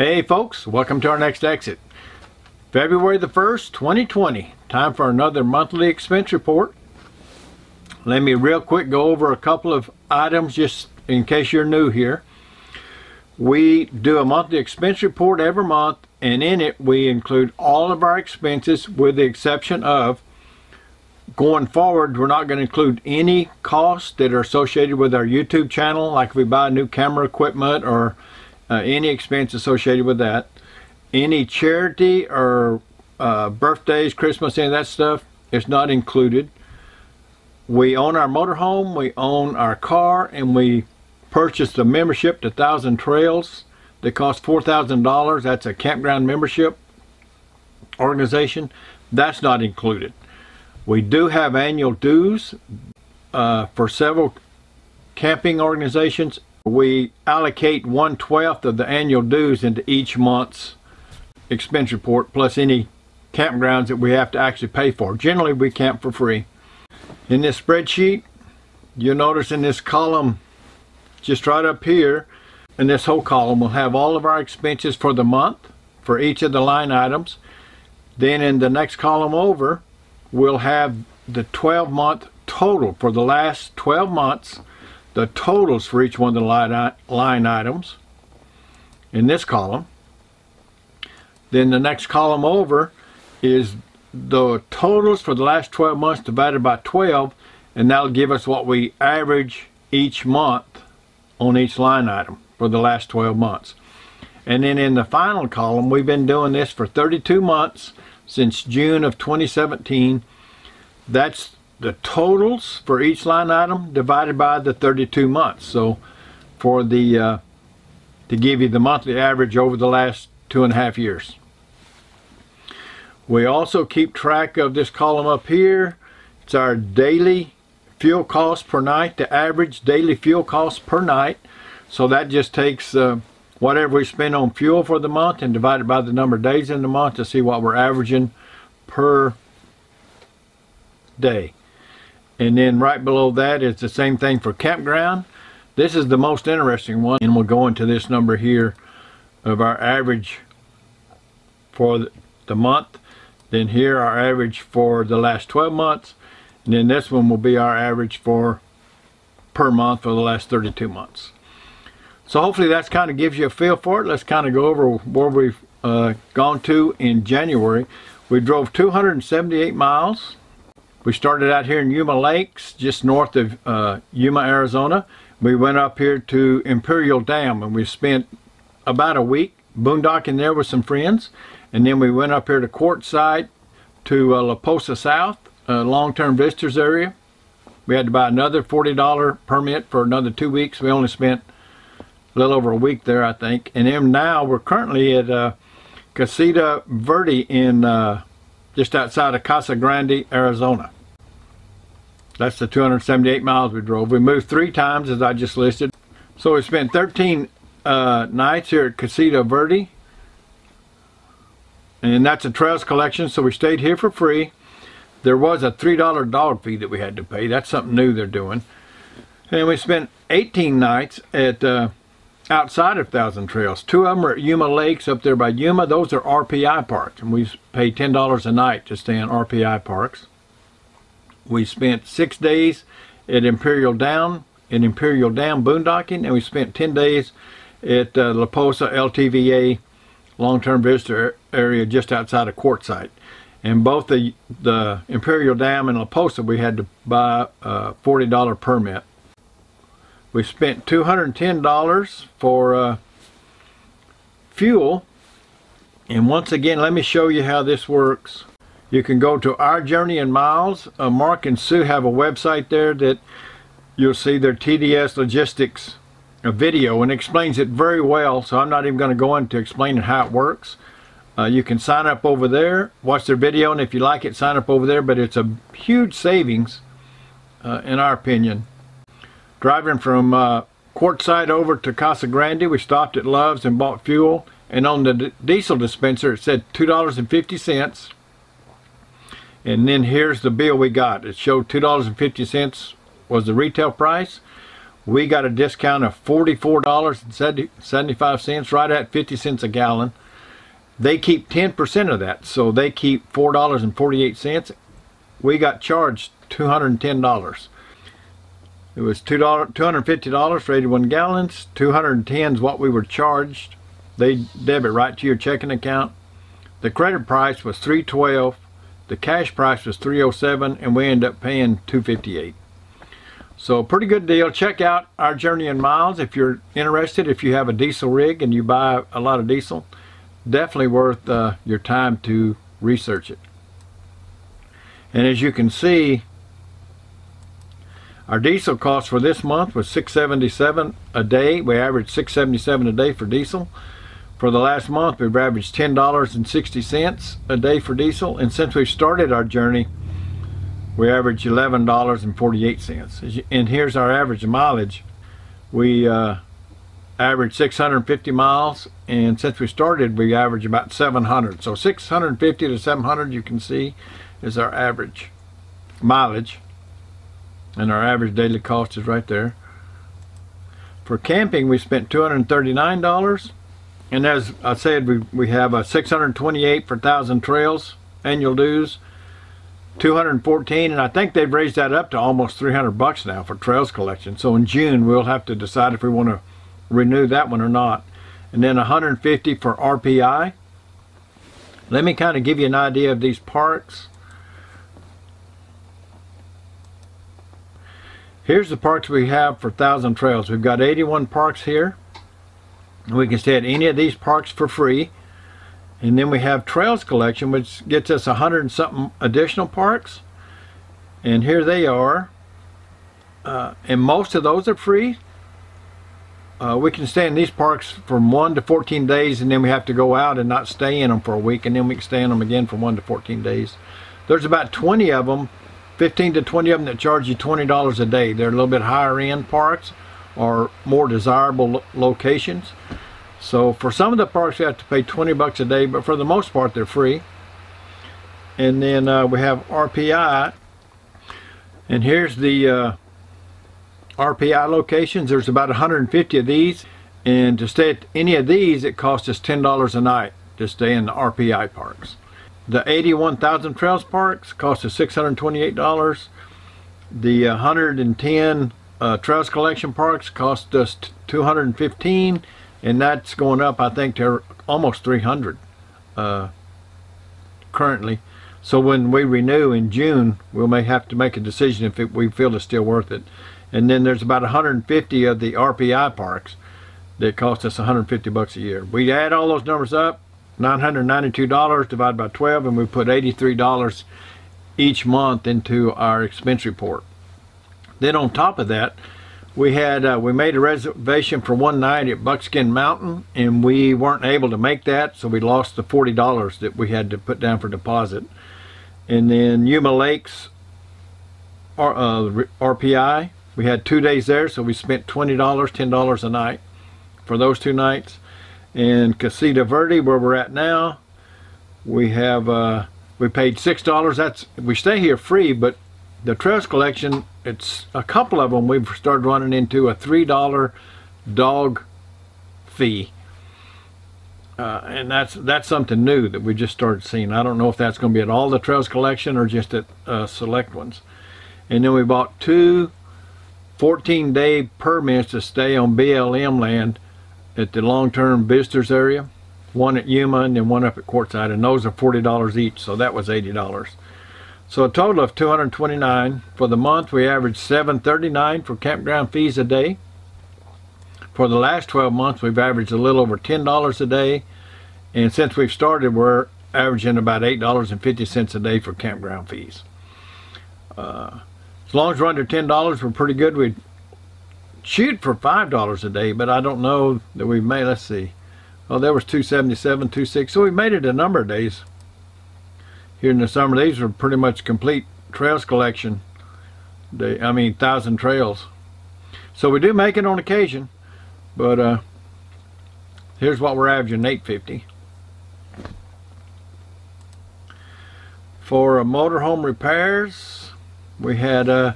Hey folks, welcome to our next exit. February the 1st, 2020. Time for another monthly expense report. Let me real quick go over a couple of items just in case you're new here. We do a monthly expense report every month and in it we include all of our expenses with the exception of going forward we're not going to include any costs that are associated with our YouTube channel like if we buy new camera equipment or uh, any expense associated with that any charity or uh, birthdays Christmas any of that stuff is not included we own our motorhome we own our car and we purchased a membership to Thousand Trails that cost $4,000. That's a campground membership organization. That's not included. We do have annual dues uh, for several camping organizations. We allocate one twelfth of the annual dues into each month's expense report plus any campgrounds that we have to actually pay for. Generally we camp for free. In this spreadsheet you'll notice in this column just right up here in this whole column we'll have all of our expenses for the month for each of the line items then in the next column over we'll have the 12 month total for the last 12 months the totals for each one of the line, line items in this column then the next column over is the totals for the last 12 months divided by 12 and that'll give us what we average each month on each line item for the last 12 months. And then in the final column, we've been doing this for 32 months since June of 2017. That's the totals for each line item divided by the 32 months. So for the, uh, to give you the monthly average over the last two and a half years. We also keep track of this column up here. It's our daily fuel cost per night, the average daily fuel cost per night. So that just takes uh, whatever we spend on fuel for the month and divide it by the number of days in the month to see what we're averaging per day. And then right below that is the same thing for campground. This is the most interesting one and we'll go into this number here of our average for the month. Then here our average for the last 12 months and then this one will be our average for per month for the last 32 months. So hopefully that's kind of gives you a feel for it. Let's kind of go over where we've uh, gone to in January. We drove 278 miles. We started out here in Yuma Lakes, just north of uh, Yuma, Arizona. We went up here to Imperial Dam and we spent about a week boondocking there with some friends. And then we went up here to Quartzsite to uh, La Posa South uh, long-term visitors area. We had to buy another $40 permit for another two weeks. We only spent a little over a week there, I think. And then now we're currently at uh, Casita Verde in uh, just outside of Casa Grande, Arizona. That's the 278 miles we drove. We moved three times, as I just listed. So we spent 13 uh, nights here at Casita Verde. And that's a trails collection, so we stayed here for free. There was a $3 dog fee that we had to pay. That's something new they're doing. And we spent 18 nights at uh, outside of Thousand Trails. Two of them are at Yuma Lakes up there by Yuma. Those are RPI parks. And we paid $10 a night to stay in RPI parks. We spent six days at Imperial Dam, in Imperial Dam boondocking. And we spent 10 days at uh, La Posa LTVA long-term visitor area just outside of Quartzsite and both the the Imperial Dam and La Posa we had to buy a $40 permit. We spent $210 for uh, fuel and once again let me show you how this works. You can go to Our Journey in Miles. Uh, Mark and Sue have a website there that you'll see their TDS logistics uh, video and explains it very well so I'm not even going to go into explaining how it works. Uh, you can sign up over there, watch their video, and if you like it, sign up over there. But it's a huge savings, uh, in our opinion. Driving from uh, Quartzsite over to Casa Grande, we stopped at Love's and bought fuel. And on the diesel dispenser, it said $2.50. And then here's the bill we got. It showed $2.50 was the retail price. We got a discount of $44.75, right at 50 cents a gallon. They keep 10% of that, so they keep $4.48. We got charged $210. It was $2, $250 for 81 gallons. 210 is what we were charged. They debit right to your checking account. The credit price was 312 the cash price was 307 and we ended up paying 258 so pretty good deal check out our journey in miles if you're interested if you have a diesel rig and you buy a lot of diesel definitely worth uh, your time to research it and as you can see our diesel cost for this month was 677 a day we averaged 677 a day for diesel for the last month, we've averaged $10.60 a day for diesel, and since we started our journey, we averaged $11.48. And here's our average mileage. We uh, average 650 miles, and since we started, we average about 700. So 650 to 700, you can see, is our average mileage. And our average daily cost is right there. For camping, we spent $239 and as I said, we, we have a 628 for Thousand Trails annual dues, 214, and I think they've raised that up to almost 300 bucks now for Trails collection. So in June, we'll have to decide if we want to renew that one or not. And then 150 for RPI. Let me kind of give you an idea of these parks. Here's the parks we have for Thousand Trails. We've got 81 parks here. We can stay at any of these parks for free. And then we have Trails Collection, which gets us a hundred and something additional parks. And here they are. Uh, and most of those are free. Uh, we can stay in these parks from 1 to 14 days and then we have to go out and not stay in them for a week and then we can stay in them again from 1 to 14 days. There's about 20 of them, 15 to 20 of them that charge you $20 a day. They're a little bit higher end parks or more desirable lo locations. So for some of the parks you have to pay 20 bucks a day, but for the most part they're free. And then uh, we have RPI. And here's the uh, RPI locations. There's about 150 of these. And to stay at any of these, it costs us $10 a night to stay in the RPI parks. The 81 Thousand Trails parks cost us $628. The 110 uh, Trails Collection Parks cost us 215 and that's going up I think to almost 300 uh, currently. So when we renew in June we may have to make a decision if it, we feel it's still worth it. And then there's about 150 of the RPI parks that cost us 150 bucks a year. We add all those numbers up $992 divided by 12 and we put $83 each month into our expense report. Then on top of that we had uh, we made a reservation for one night at Buckskin Mountain and we weren't able to make that so we lost the $40 that we had to put down for deposit. And then Yuma Lakes uh, RPI we had two days there so we spent $20 $10 a night for those two nights and Casita Verde where we're at now we have uh, we paid six dollars that's we stay here free but the trails collection, it's a couple of them we've started running into a $3 dog fee. Uh, and that's that's something new that we just started seeing. I don't know if that's going to be at all the trails collection or just at uh, select ones. And then we bought two 14-day permits to stay on BLM land at the long-term visitors area. One at Yuma and then one up at Quartzsite. And those are $40 each, so that was $80. So a total of 229. For the month, we averaged 739 for campground fees a day. For the last 12 months, we've averaged a little over $10 a day. And since we've started, we're averaging about $8.50 a day for campground fees. Uh, as long as we're under $10, we're pretty good. We'd shoot for $5 a day, but I don't know that we've made, let's see. Oh, there was 277, 26. So we made it a number of days here in the summer. These are pretty much complete trails collection. They, I mean, thousand trails. So we do make it on occasion, but uh, here's what we're averaging, 850. For uh, motorhome repairs, we had uh,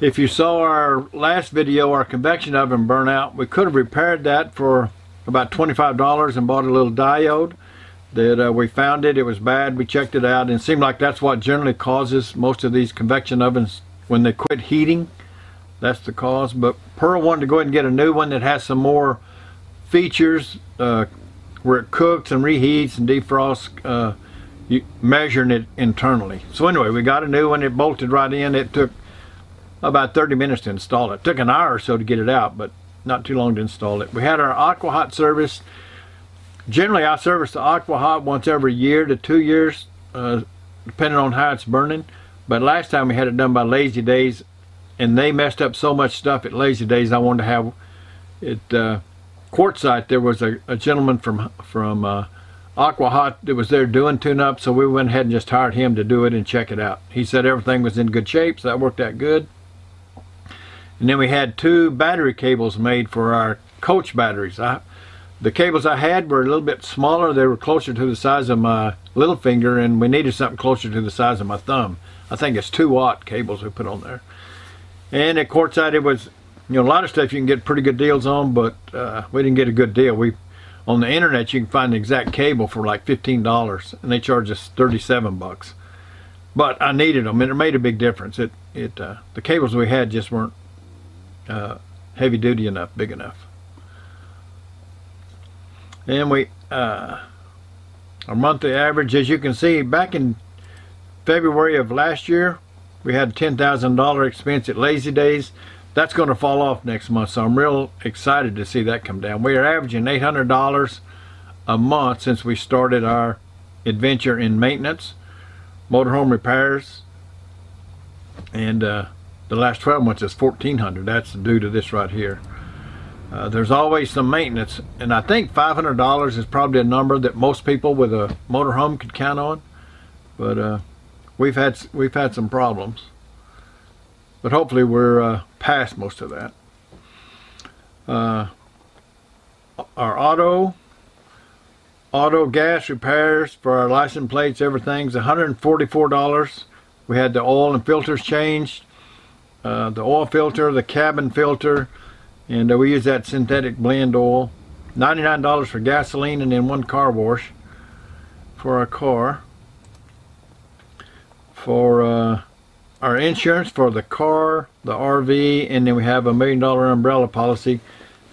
If you saw our last video, our convection oven burn out, we could have repaired that for about $25 and bought a little diode that uh, we found it, it was bad, we checked it out, and it seemed like that's what generally causes most of these convection ovens when they quit heating. That's the cause, but Pearl wanted to go ahead and get a new one that has some more features uh, where it cooks and reheats and defrosts, uh, measuring it internally. So anyway, we got a new one, it bolted right in, it took about 30 minutes to install it. it took an hour or so to get it out, but not too long to install it. We had our Aqua Hot service Generally, I service the Aqua Hot once every year to two years, uh, depending on how it's burning. But last time we had it done by Lazy Days, and they messed up so much stuff at Lazy Days, I wanted to have it uh, quartzsite. There was a, a gentleman from from uh, Aqua Hot that was there doing tune-up, so we went ahead and just hired him to do it and check it out. He said everything was in good shape, so that worked out good. And then we had two battery cables made for our coach batteries. I, the cables I had were a little bit smaller. They were closer to the size of my little finger and we needed something closer to the size of my thumb. I think it's 2 watt cables we put on there. And at Quartzsite it was, you know, a lot of stuff you can get pretty good deals on, but uh, we didn't get a good deal. We On the internet you can find the exact cable for like $15 and they charge us 37 bucks. But I needed them and it made a big difference. It, it, uh, the cables we had just weren't uh, heavy duty enough, big enough. And we, uh, our monthly average, as you can see, back in February of last year, we had a $10,000 expense at Lazy Days. That's going to fall off next month, so I'm real excited to see that come down. We are averaging $800 a month since we started our adventure in maintenance, motorhome repairs, and uh, the last 12 months is 1400 That's due to this right here. Uh, there's always some maintenance, and I think $500 is probably a number that most people with a motorhome could count on. But uh, we've had we've had some problems, but hopefully we're uh, past most of that. Uh, our auto auto gas repairs for our license plates, everything's $144. We had the oil and filters changed, uh, the oil filter, the cabin filter and uh, we use that synthetic blend oil. $99 for gasoline and then one car wash for our car. For uh, our insurance for the car the RV and then we have a million dollar umbrella policy.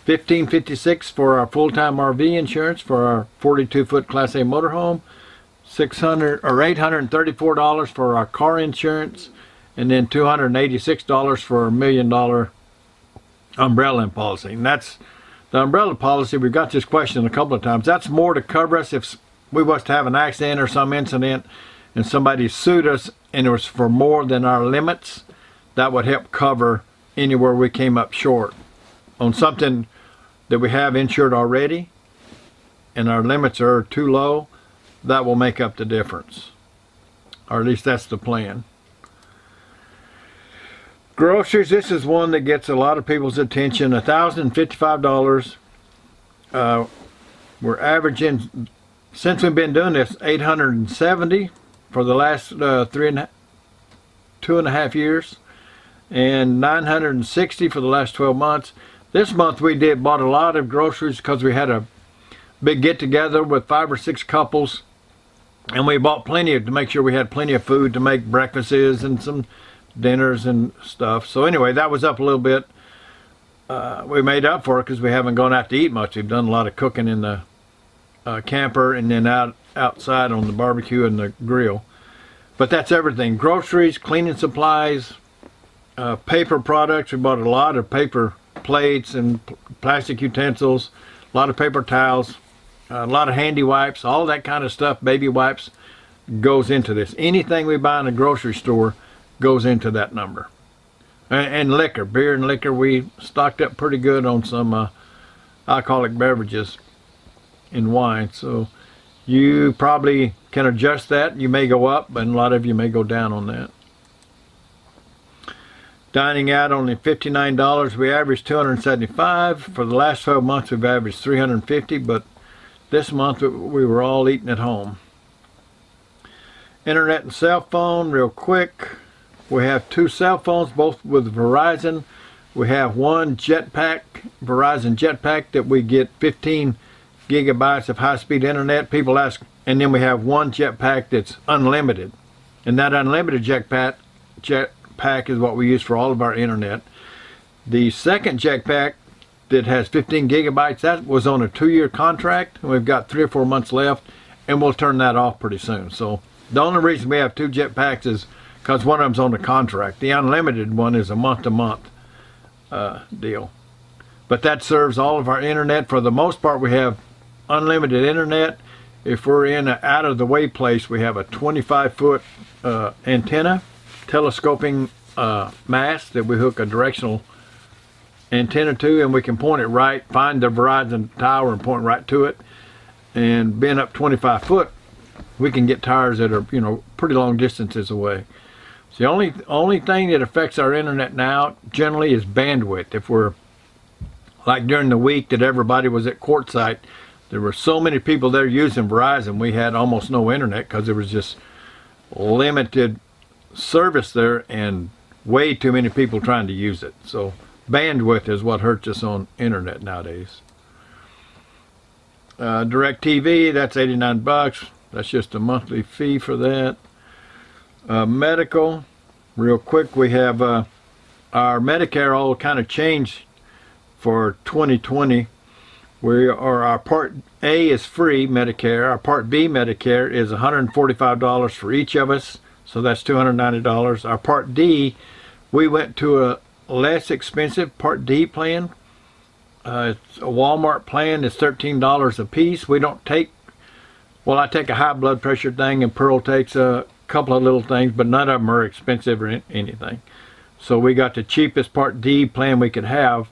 1556 for our full-time RV insurance for our 42 foot class A motorhome. 600 or $834 for our car insurance and then $286 for a million dollar umbrella policy. And that's the umbrella policy. We've got this question a couple of times. That's more to cover us if we was to have an accident or some incident and somebody sued us and it was for more than our limits. That would help cover anywhere we came up short on something that we have insured already and our limits are too low, that will make up the difference. Or at least that's the plan. Groceries, this is one that gets a lot of people's attention. $1,055. Uh, we're averaging, since we've been doing this, 870 for the last uh, three and two and a half years, and 960 for the last 12 months. This month we did bought a lot of groceries because we had a big get together with five or six couples, and we bought plenty of, to make sure we had plenty of food to make breakfasts and some dinners and stuff. So anyway, that was up a little bit. Uh, we made up for it because we haven't gone out to eat much. We've done a lot of cooking in the uh, camper and then out outside on the barbecue and the grill. But that's everything. Groceries, cleaning supplies, uh, paper products. We bought a lot of paper plates and plastic utensils, a lot of paper towels, a lot of handy wipes, all that kind of stuff, baby wipes goes into this. Anything we buy in a grocery store goes into that number. And, and liquor, beer and liquor, we stocked up pretty good on some uh, alcoholic beverages and wine. So you probably can adjust that. You may go up, but a lot of you may go down on that. Dining out only $59. We averaged 275 For the last 12 months we've averaged 350 but this month we were all eating at home. Internet and cell phone real quick. We have two cell phones, both with Verizon. We have one jetpack, Verizon jetpack, that we get 15 gigabytes of high-speed internet. People ask, and then we have one jetpack that's unlimited. And that unlimited jetpack, jetpack is what we use for all of our internet. The second jetpack that has 15 gigabytes, that was on a two-year contract. And we've got three or four months left, and we'll turn that off pretty soon. So the only reason we have two jetpacks is because one of them's on the contract. The unlimited one is a month-to-month uh, deal. But that serves all of our internet. For the most part, we have unlimited internet. If we're in an out-of-the-way place, we have a 25-foot uh, antenna, telescoping uh, mast that we hook a directional antenna to, and we can point it right, find the Verizon tower and point right to it. And being up 25 foot, we can get towers that are, you know, pretty long distances away. The only only thing that affects our internet now generally is bandwidth. If we're like during the week that everybody was at Quartzsite, there were so many people there using Verizon, we had almost no internet because there was just limited service there and way too many people trying to use it. So bandwidth is what hurts us on internet nowadays. Uh, Direct TV, that's 89 bucks. That's just a monthly fee for that. Uh, medical, real quick, we have uh, our Medicare all kind of changed for 2020. We are our Part A is free Medicare. Our Part B Medicare is $145 for each of us, so that's $290. Our Part D, we went to a less expensive Part D plan. Uh, it's a Walmart plan. It's $13 a piece. We don't take, well, I take a high blood pressure thing and Pearl takes a couple of little things, but none of them are expensive or anything. So we got the cheapest Part D plan we could have,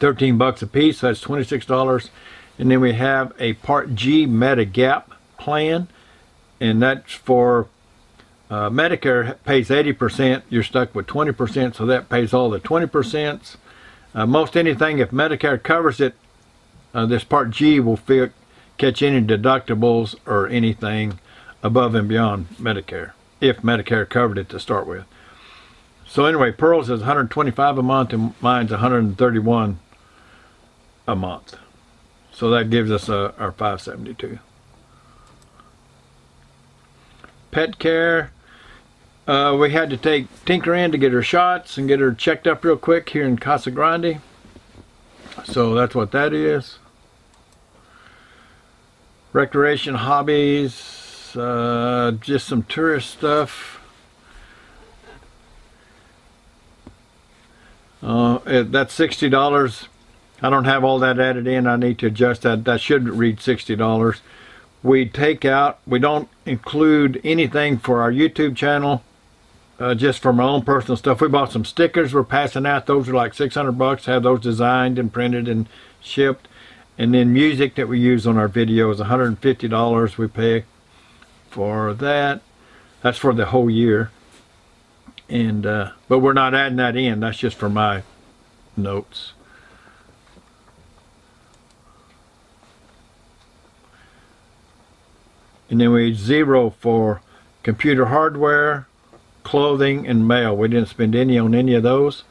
13 bucks a piece, so that's $26. And then we have a Part G Medigap plan, and that's for uh, Medicare pays 80%, you're stuck with 20%, so that pays all the 20%. Uh, most anything, if Medicare covers it, uh, this Part G will catch any deductibles or anything above and beyond Medicare, if Medicare covered it to start with. So anyway, Pearl's is 125 a month and mine's 131 a month. So that gives us uh, our 572. Pet care, uh, we had to take Tinker in to get her shots and get her checked up real quick here in Casa Grande. So that's what that is. Recreation hobbies, uh, just some tourist stuff. Uh, it, that's $60. I don't have all that added in. I need to adjust that. That should read $60. We take out, we don't include anything for our YouTube channel uh, just for my own personal stuff. We bought some stickers we're passing out. Those are like 600 bucks. Have those designed and printed and shipped. And then music that we use on our videos, $150 we pay for that. That's for the whole year. And uh, But we're not adding that in. That's just for my notes. And then we zero for computer hardware, clothing, and mail. We didn't spend any on any of those.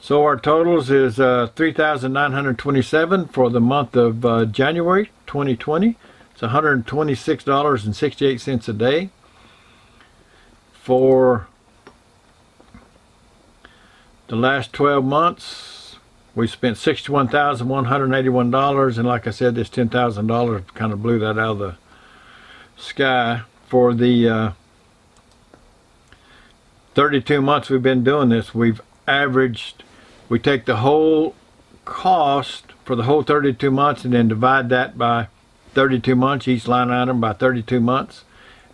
So our totals is uh, 3,927 for the month of uh, January 2020. It's $126.68 a day. For the last 12 months, we spent $61,181 and like I said, this $10,000 kind of blew that out of the sky. For the uh, 32 months we've been doing this, we've averaged, we take the whole cost for the whole 32 months and then divide that by 32 months, each line item by 32 months,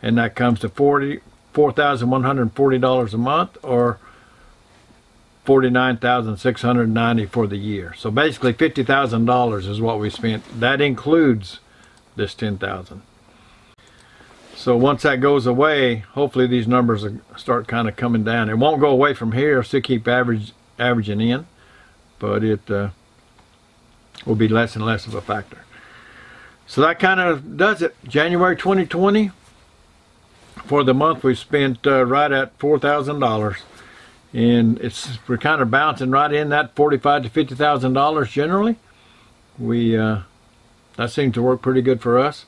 and that comes to 40, $4,140 a month or 49,690 for the year. So basically $50,000 is what we spent. That includes this 10,000. So once that goes away, hopefully these numbers start kind of coming down. It won't go away from here. Still keep average, averaging in, but it uh, will be less and less of a factor. So that kind of does it. January 2020, for the month we spent uh, right at four thousand dollars, and it's we're kind of bouncing right in that forty-five to fifty thousand dollars generally. We uh, that seems to work pretty good for us.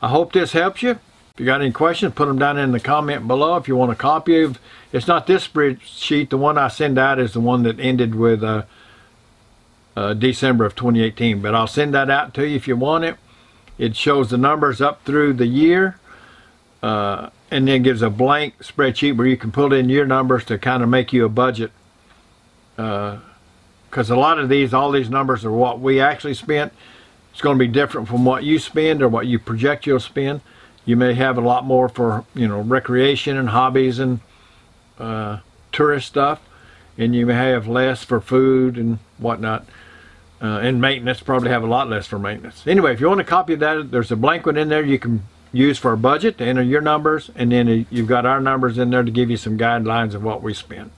I hope this helps you. If you got any questions, put them down in the comment below. If you want a copy of, it's not this spreadsheet. The one I send out is the one that ended with uh, uh, December of 2018. But I'll send that out to you if you want it. It shows the numbers up through the year. Uh, and then gives a blank spreadsheet where you can put in your numbers to kind of make you a budget. Because a lot of these, all these numbers are what we actually spent. It's going to be different from what you spend or what you project you'll spend. You may have a lot more for, you know, recreation and hobbies and uh, tourist stuff. And you may have less for food and whatnot. Uh, and maintenance, probably have a lot less for maintenance. Anyway, if you want a copy of that, there's a blank one in there you can use for a budget to enter your numbers. And then you've got our numbers in there to give you some guidelines of what we spend.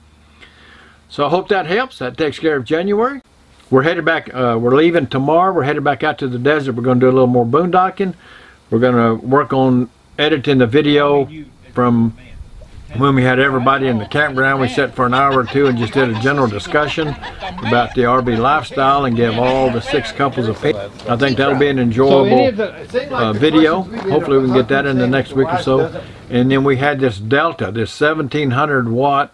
So I hope that helps. That takes care of January. We're headed back, uh, we're leaving tomorrow. We're headed back out to the desert. We're going to do a little more boondocking. We're going to work on editing the video from when we had everybody in the campground. We sat for an hour or two and just did a general discussion about the RV lifestyle and gave all the six couples of opinion. I think that'll be an enjoyable uh, video. Hopefully we can get that in the next week or so. And then we had this Delta, this 1700 watt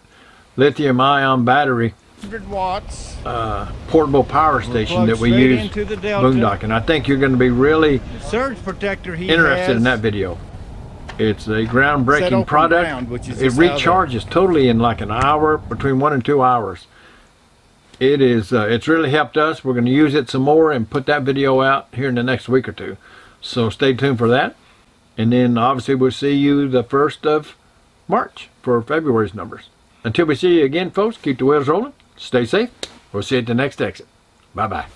lithium ion battery 100 watts. uh, portable power station that we straight use into the Delta. boondocking. I think you're going to be really surge protector he interested has, in that video. It's a groundbreaking product. ground, which is it just how the- recharges totally in like an hour, between one and two hours. It is. Uh, it's really helped us. We're going to use it some more and put that video out here in the next week or two. So stay tuned for that. And then obviously we'll see you the first of March for February's numbers. Until we see you again, folks, keep the wheels rolling. Stay safe. We'll see you at the next exit. Bye bye.